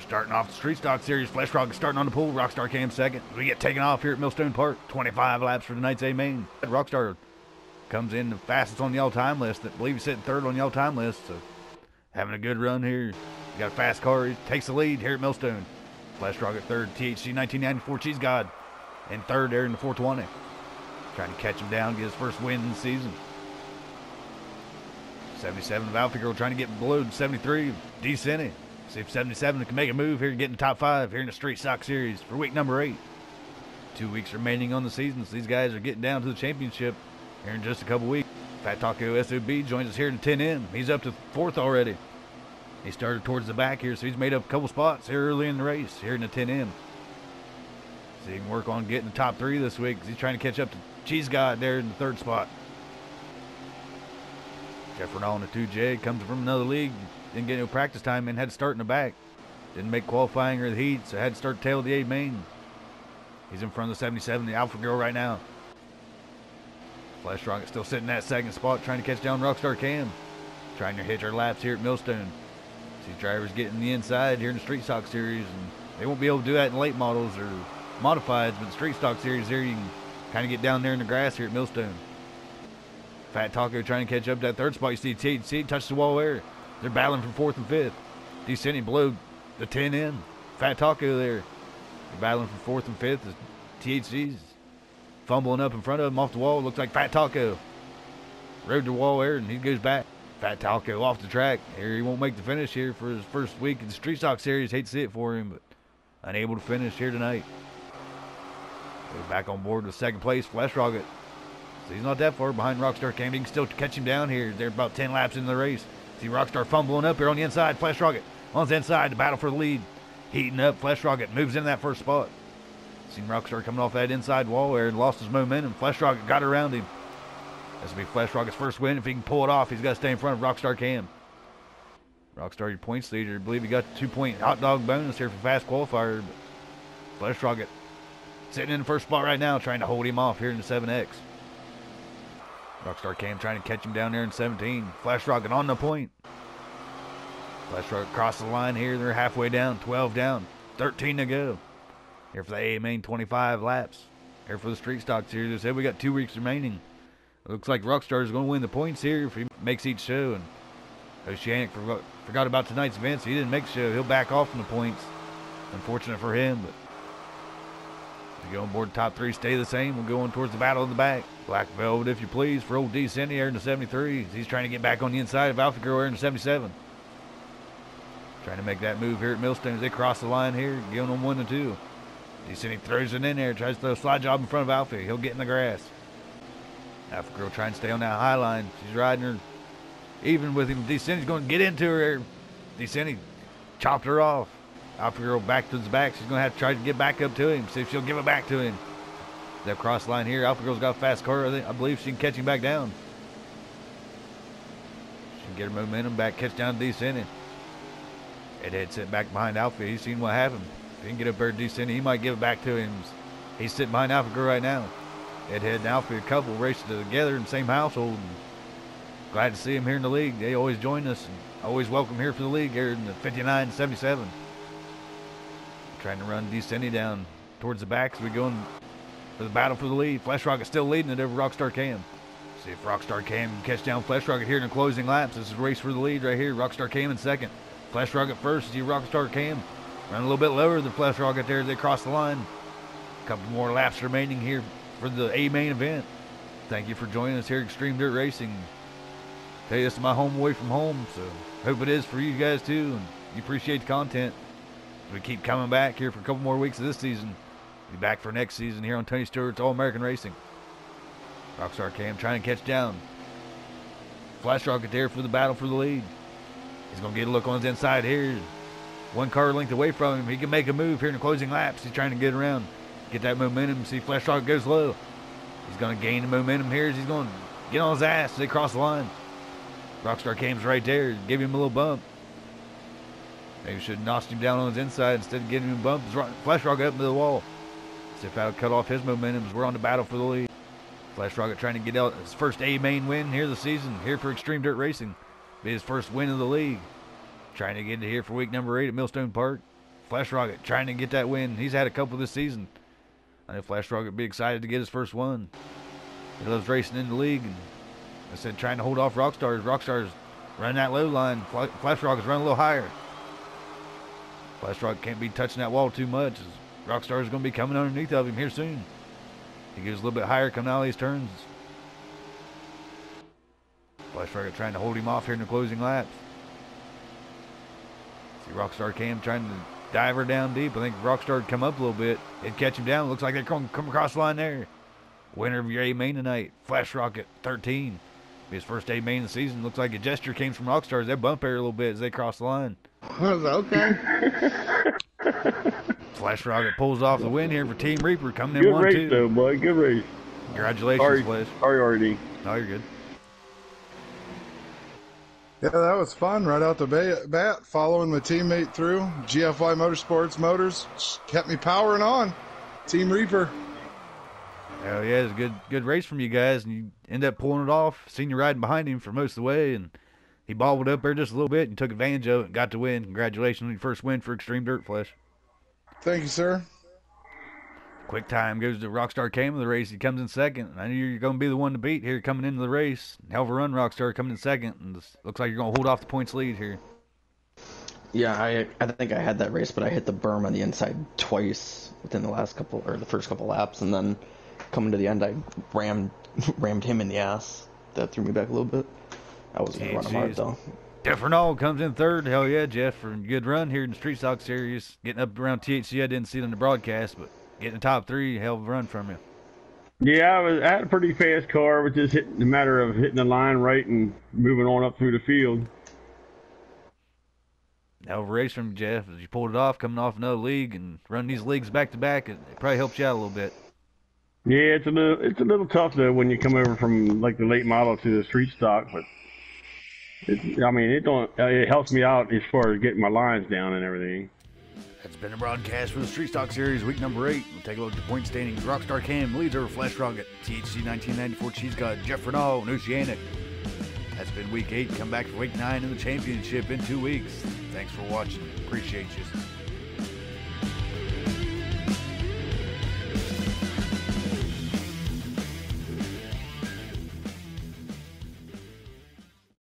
Starting off the Street Stock Series. Flesh Rocket starting on the pool. Rockstar came second. We get taken off here at Millstone Park. 25 laps for tonight's A main. Rockstar comes in the fastest on the all-time list. I believe he's sitting third on the all-time list. So having a good run here. He got a fast car. He takes the lead here at Millstone. Flesh Rocket third. THC 1994 Cheese God in third there in the 420. Trying to catch him down, get his first win in the season. 77 of Alpha Girl trying to get below 73 D Cindy. See if 77 can make a move here and get in the top five here in the Street Stock Series for week number eight. Two weeks remaining on the season, so these guys are getting down to the championship here in just a couple weeks. Fat Taco SOB joins us here in 10M. He's up to fourth already. He started towards the back here, so he's made up a couple spots here early in the race here in the 10M. So he can work on getting the top three this week because he's trying to catch up to Cheese God there in the third spot. Jeff Renault in the 2J comes from another league, didn't get no practice time and had to start in the back. Didn't make qualifying or the heat, so had to start tail of the A main. He's in front of the 77, the Alpha Girl right now. Flash Rocket still sitting in that second spot, trying to catch down Rockstar Cam. Trying to hit her laps here at Millstone. See drivers getting the inside here in the Street Stock Series, and they won't be able to do that in late models or modifieds, but the Street Stock Series here, you can kind of get down there in the grass here at Millstone. Fat Taco trying to catch up that third spot. You see THC touch the wall there. They're battling for fourth and fifth. Descending below the 10 in. Fat Taco there. They're battling for fourth and fifth. THC's fumbling up in front of him off the wall. Looks like Fat Taco. Rode the wall there and he goes back. Fat Taco off the track. Here he won't make the finish here for his first week in the Street Stock Series. Hate to see it for him, but unable to finish here tonight. We're back on board with second place, Flesh Rocket. So he's not that far behind Rockstar Cam. He can still catch him down here. They're about 10 laps into the race. See Rockstar fumbling up here on the inside. Flesh Rocket on the inside to battle for the lead. Heating up. Flesh Rocket moves into that first spot. Seen Rockstar coming off that inside wall there and lost his momentum. Flesh Rocket got around him. This will be Flesh Rocket's first win. If he can pull it off, he's got to stay in front of Rockstar Cam. Rockstar, your points leader. I believe he got two point hot dog bonus here for fast qualifier. But Flesh Rocket sitting in the first spot right now, trying to hold him off here in the 7X. Rockstar Cam trying to catch him down there in 17. Flash Rocket on the point. Flash Rocket crosses the line here. They're halfway down, 12 down, 13 to go. Here for the A main 25 laps. Here for the Street Stock Series. They said we got two weeks remaining. It looks like Rockstar is going to win the points here if he makes each show. And Oceanic forgot, about tonight's event, so he didn't make show. He'll back off from the points. Unfortunate for him, but go on board top three, stay the same. We're going towards the battle in the back. Black Velvet, if you please, for old D Cindy here in the 73. He's trying to get back on the inside of Alpha Girl here in the 77. Trying to make that move here at Millstone as they cross the line here, going on one and two. D Cindy throws it in there, tries to throw a slide job in front of Alpha. He'll get in the grass. Alpha Girl trying to stay on that high line. She's riding her even with him. D Cindy's going to get into her. D Cindy chopped her off. Alpha Girl back to his back. She's going to have to try to get back up to him, see if she'll give it back to him. That cross line here. Alpha Girl's got a fast car. I, believe she can catch him back down. She can get her momentum back, catch down descending. Ed Head sitting back behind Alpha. He's seen what happened. If he can get up there descending, he might give it back to him. He's sitting behind Alpha Girl right now. Ed Head and Alpha, a couple racing together in the same household. Glad to see him here in the league. They always join us and always welcome here for the league here in the 59 77. Trying to run descending down towards the back as we go in for the battle for the lead. Flesh Rocket still leading it over Rockstar Cam. See if Rockstar Cam can catch down Flesh Rocket here in the closing laps. This is race for the lead right here. Rockstar Cam in second. Flesh Rocket first. See Rockstar Cam running a little bit lower than Flesh Rocket there as they cross the line. A couple more laps remaining here for the A main event. Thank you for joining us here at Xtreme Dirt Racing. You this is my home away from home, so hope it is for you guys too, and you appreciate the content. We keep coming back here for a couple more weeks of this season. Be back for next season here on Tony Stewart's All American Racing. Rockstar Cam trying to catch down. Flash Rocket there for the battle for the lead. He's going to get a look on his inside here. One car length away from him. He can make a move here in the closing laps. He's trying to get around, get that momentum. See Flash Rocket goes low. He's going to gain the momentum here as he's going to get on his ass as they cross the line. Rockstar Cam's right there. Give him a little bump. Maybe should have notched him down on his inside instead of getting him a bump. Flash Rocket up into the wall. That'll cut off his momentum as we're on the battle for the lead. Flash Rocket trying to get out his first A main win here this season, here for Xtreme Dirt Racing. Be his first win of the league. Trying to get into here for week number eight at Millstone Park. Flash Rocket trying to get that win. He's had a couple this season. I know Flash Rocket would be excited to get his first one. He loves racing in the league. And I said trying to hold off Rockstars. Rockstars running that low line. Flash Rocket's running a little higher. Flash Rocket can't be touching that wall too much. Rockstar is going to be coming underneath of him here soon. He goes a little bit higher coming out of these turns. Flash Rocket trying to hold him off here in the closing laps. See Rockstar Cam trying to dive her down deep. I think Rockstar would come up a little bit. It'd catch him down. Looks like they're going to come across the line there. Winner of your A main tonight, Flash Rocket 13. His first A main of the season. Looks like a gesture came from Rockstars. They bump here a little bit as they cross the line. Okay. Flash Rocket pulls off the win here for Team Reaper, coming in Good one race, two. though, boy. Good race. Congratulations, Sorry, Flash. sorry, RD. No, you're good. Yeah, that was fun right out the ba- bat, following my teammate through. GFY Motorsports Motors kept me powering on. Team Reaper. Oh yeah, it's a good good race from you guys, and you end up pulling it off. Seen you riding behind him for most of the way, and he bobbled up there just a little bit and took advantage of it and got to win. Congratulations on your first win for Xtreme Dirt Flesh. Thank you, sir. Quick time goes to Rockstar Cam of the race. He comes in second. I knew you're going to be the one to beat here coming into the race. Hell of a run, Rockstar coming in second, and this looks like you're going to hold off the points lead here. Yeah, I I think I had that race, but I hit the berm on the inside twice within the last couple or the first couple laps, and then coming to the end, I rammed rammed him in the ass. That threw me back a little bit. I was gonna run hard though. Jeff Renault comes in third. Hell yeah, Jeff, for a good run here in the Street Stock Series. Getting up around THC. I didn't see it on the broadcast, but getting the top three, hell of a run from you. Yeah, I was I had a pretty fast car. It was just hitting, a matter of hitting the line right and moving on up through the field. Hell of a race from Jeff. As you pulled it off, coming off another league and running these leagues back to back, it it probably helps you out a little bit. Yeah, it's a little it's a little tough though when you come over from like the late model to the street stock, but it, I mean it don't uh, it helps me out as far as getting my lines down and everything. That's been a broadcast for the Street Stock Series, week number eight. We'll take a look at the point standings. Rockstar Cam leads over Flash Rocket. THC 1994 Cheese God, Jeff Renault, and Oceanic. That's been week eight. Come back for week nine in the championship in two weeks. Thanks for watching. Appreciate you.